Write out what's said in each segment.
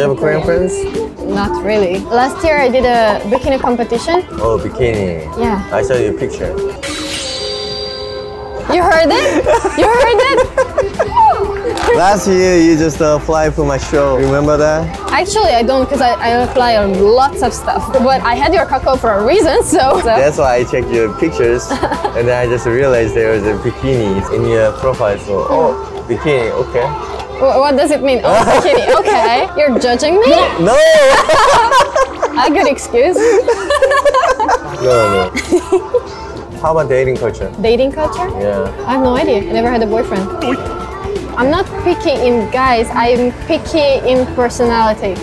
Do you have a Korean friends? Not really. Last year I did a bikini competition. Oh, bikini. Yeah. I saw your picture. You heard it? You heard it? Last year, you just uh, fly for my show. Remember that? Actually, I don't because I, I apply on lots of stuff. But I had your kakao for a reason, so. so. That's why I checked your pictures, and then I just realized there was a bikini in your profile. So, oh, bikini, okay. Wh- What does it mean? Oh, bikini. Okay. You're judging me? No, A good excuse. no, no. How about dating culture? Dating culture? Yeah. I have no idea. I never had a boyfriend. I'm not picky in guys, I'm picky in personality.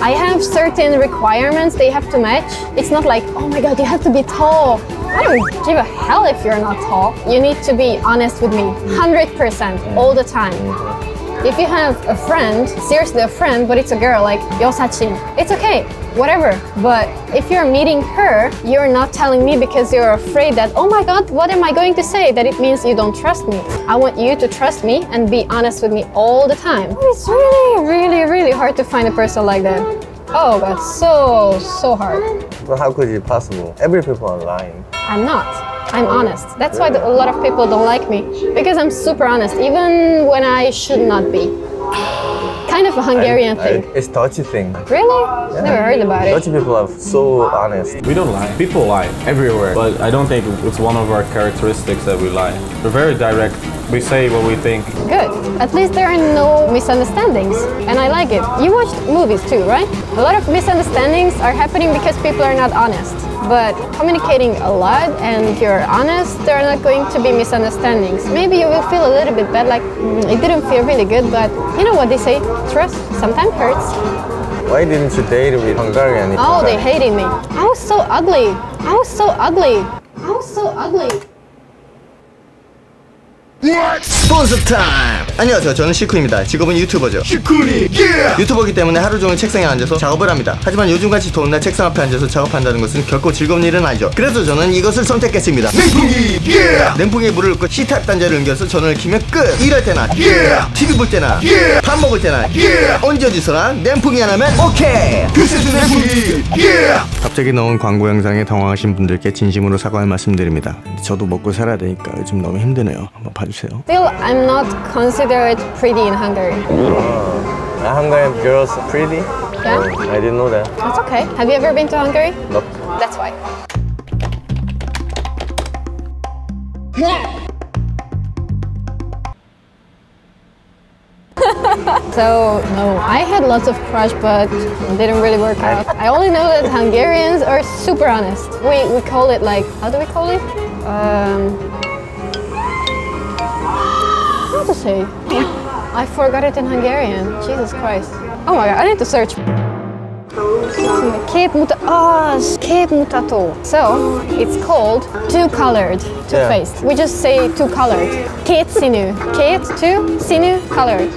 I have certain requirements they have to match. It's not like, oh my god, you have to be tall. I don't give a hell if you're not tall. You need to be honest with me, mm. 100% all the time. Mm-hmm. If you have a friend, seriously a friend, but it's a girl, like Yosachin, it's okay, whatever. But if you're meeting her, you're not telling me because you're afraid that, oh my god, what am I going to say? That it means you don't trust me. I want you to trust me and be honest with me all the time. Oh, it's really, really, really hard to find a person like that. Oh god, so, so hard. But how could it be possible? Every people are lying. I'm not. I'm honest. That's why a lot of people don't like me because I'm super honest, even when I should not be. Kind of a Hungarian I- thing. it's touchy thing. Really? Never heard about it. Touchy people are so honest. We don't lie. People lie everywhere, but I don't think it's one of our characteristics that we lie. We're very direct. We say what we think. Good. At least there are no misunderstandings, and I like it. You watched movies too, right? A lot of misunderstandings are happening because people are not honest. But communicating a lot and you're honest, there are not going to be misunderstandings. Maybe you will feel a little bit bad, like "Mm, it didn't feel really good, but you know what they say? Trust sometimes hurts. Why didn't you date with Hungarian? Oh, they hated me. I was so ugly. I was so ugly. I was so ugly. 스폰서 타임! 안녕하세요. 저는 시쿠입니다. 직업은 유튜버죠. 시쿠니! 유튜버기 때문에 하루 종일 책상에 앉아서 작업을 합니다. 하지만 요즘같이 더운 날 책상 앞에 앉아서 작업한다는 것은 결코 즐거운 일은 아니죠. 그래서 저는 이것을 선택했습니다. 냉풍기! 냉풍기에 물을 넣고 시탑 단자를 옮겨서 전원을 키면 끝! 일할 때나 TV 볼 때나 밥 먹을 때나 언제 어디서나 냉풍기 하나면 오케이! This is 냉풍기! 갑자기 나온 광고 영상에 당황하신 분들께 진심으로 사과의 말씀드립니다. 저도 먹고 살아야 되니까 요즘 너무 힘드네요. 한번 봐주세요. I'm not considered pretty in Hungary. Uh, Hungarian girls pretty? Yeah. Oh, I didn't know that. That's okay. Have you ever been to Hungary? Nope. That's why. so no, I had lots of crush, but it didn't really work out. I only know that Hungarians are super honest. We we call it like how do we call it? Um, I forgot it in Hungarian. Jesus Christ! Oh my god, I need to search. Képmuta- ah. So it's called two-colored, two-faced. We just say two-colored. Kétszínű. Két, two, színű, colored.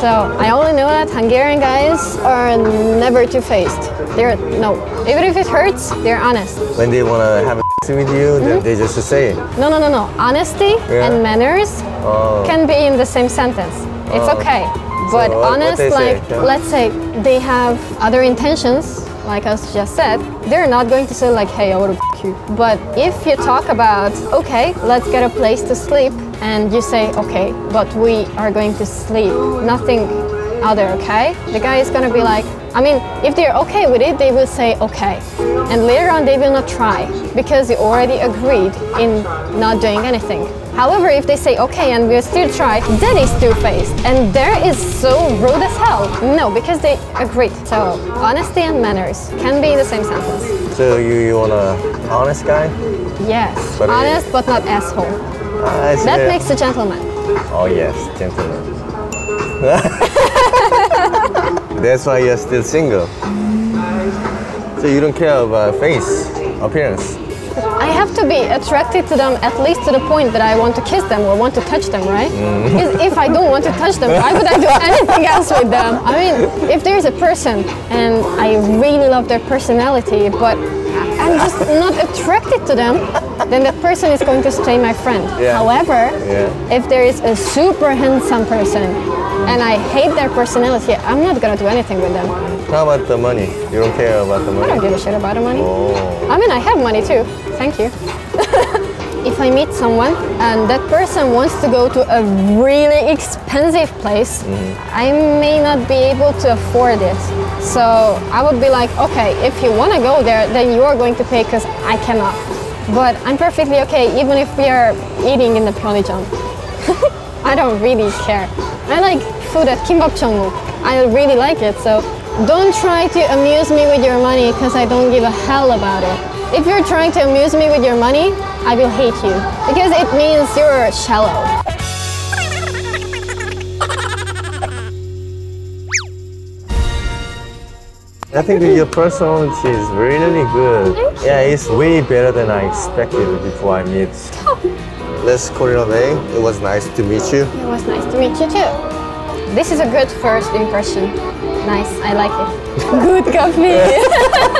So I only know that Hungarian guys are never two-faced. They're no. Even if it hurts, they're honest. When they wanna have a with you, then they just say it. No, no, no, no. Honesty Yeah. and manners Oh. can be in the same sentence. It's Oh. okay. But what honest, like, yeah. let's say they have other intentions, like I just said, they're not going to say, like, hey, I wanna f you. But if you talk about, okay, let's get a place to sleep, and you say, okay, but we are going to sleep, nothing other, okay? The guy is gonna be like, I mean, if they're okay with it, they will say okay. And later on, they will not try because you already agreed in not doing anything. However, if they say okay and we'll still try, then that is two-faced. And there is so rude as hell. No, because they agreed. So, honesty and manners can be in the same sentence. So you, you want a honest guy? Yes, But honest but not asshole. That makes a gentleman. Oh yes, gentleman. That's why you're still single. So you don't care about face, appearance. I have to be attracted to them at least to the point that I want to kiss them or want to touch them, right? Mm. Because if I don't want to touch them, why would I do anything else with them? I mean, if there's a person and I really love their personality, but I'm just not attracted to them, then that person is going to stay my friend. Yeah. However, Yeah. if there is a super handsome person and I hate their personality, I'm not gonna do anything with them. How about the money? You don't care about the money? I don't give a shit about the money. Oh. I mean, I have money too. Thank you. if I meet someone and that person wants to go to a really expensive place, mm-hmm. I may not be able to afford it. So I would be like, okay, if you want to go there, then you are going to pay because I cannot. But I'm perfectly okay, even if we are eating in the Pyeongchang. I don't really care. I like food at Kimbap Cheonguk. I really like it, so don't try to amuse me with your money because I don't give a hell about it. If you're trying to amuse me with your money, I will hate you because it means you're shallow. I think your personality is really good. Yeah, it's way better than I expected before I meet. Let's call it a day. It was nice to meet you. It was nice to meet you too. This is a good first impression. Nice, I like it. Good coffee.